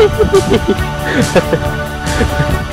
Ha ha ha.